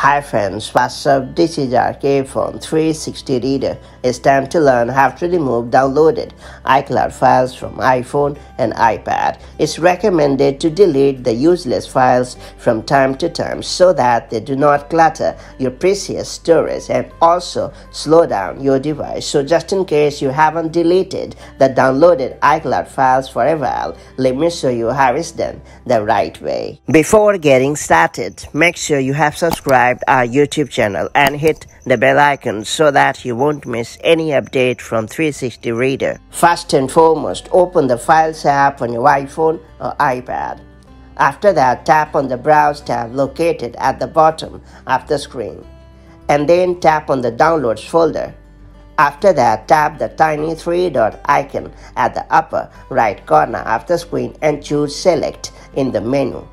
Hi friends, what's up? This is RK from 360 Reader. It's time to learn how to remove downloaded iCloud files from iPhone and iPad. It's recommended to delete the useless files from time to time so that they do not clutter your precious storage and also slow down your device. So just in case you haven't deleted the downloaded iCloud files for a while, let me show you how it's done the right way. Before getting started, make sure you have subscribed our YouTube channel and hit the bell icon so that you won't miss any update from 360 Reader. First and foremost, open the Files app on your iPhone or iPad. After that, tap on the Browse tab located at the bottom of the screen. And then tap on the Downloads folder. After that, tap the tiny three dot icon at the upper right corner of the screen and choose Select in the menu.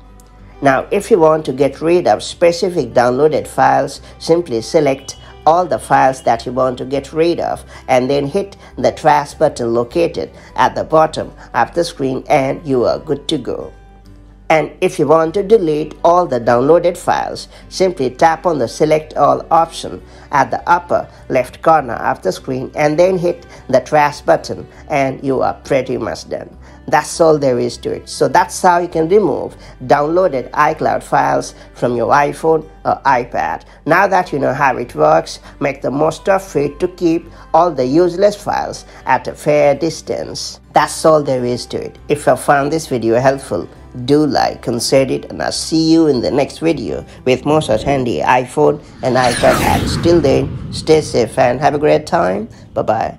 Now, if you want to get rid of specific downloaded files, simply select all the files that you want to get rid of and then hit the trash button located at the bottom of the screen and you are good to go. And if you want to delete all the downloaded files, simply tap on the select all option at the upper left corner of the screen and then hit the trash button and you are pretty much done. That's all there is to it. So that's how you can remove downloaded iCloud files from your iPhone or iPad. Now that you know how it works, make the most of it to keep all the useless files at a fair distance. That's all there is to it. If you found this video helpful, do like consider it and I'll see you in the next video with more such handy iPhone and iPad hacks. Till then, stay safe and have a great time. Bye bye.